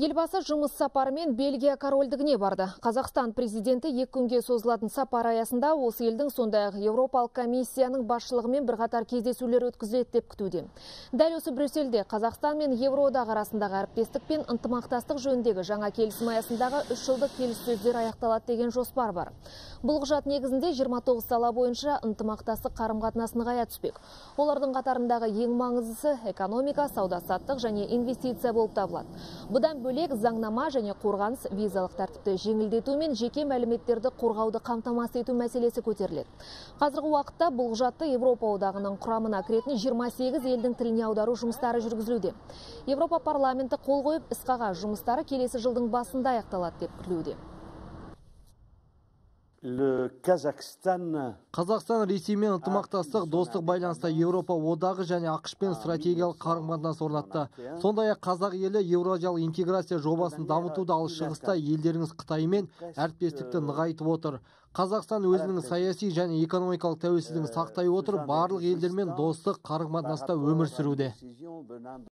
Елбасы жұмыс сапарымен Бельгия корольдігіне барды. Қазақстан президенті екі күнге созылатын сапар аясында осы елдің сондай-ақ Еуропалық комиссияның басшылығымен бірқатар кездесулер өткізеді деп күтуде. Дәл осы Брюссельде Қазақстан мен Евроодақ арасындағы әріптестік пен ынтымақтастық жөніндегі жаңа келісім аясындағы үш жылдық келіссөздер аяқталады деген жоспар бар. Бұл құжат негізінде 29 сала бойынша ынтымақтастық қарым-қатынас нығая түспек. Олардың қатарындағы ең маңыздысы экономика, сауда-саттық және инвестиция болып табылады. Бұдан бөлек заңнама және қорғаныс визалық тәртіпті жеңілдету мен жеке мәліметтерді қорғауды қамтамасыз ету мәселесі көтеріледі. Қазіргі уақытта бұл құжатты Европа одағының құрамына кіретін 28 елдің тіліне аудару жұмыстары жүргізілуде. Европа парламенті қол қойып іс қағаз жұмыстары келесі жылдың басында аяқталады деп күтілуде. Қазақстан Ресеймен ынтымақтастық достық байланыста Еуропа одағы және ақшпен стратегиялық қарым-қатынас орнатты. Сондай-ақ қазақ елі еуразиялық интеграция жобасын дамытуды ал шығыста елдеріңіз Қытаймен әріптестікті нығайтып отыр. Қазақстан өзінің саяси және экономикалық тәуелсіздігін сақтай отырып, барлық елдермен достық қарым-қатынаста өмір сүруде.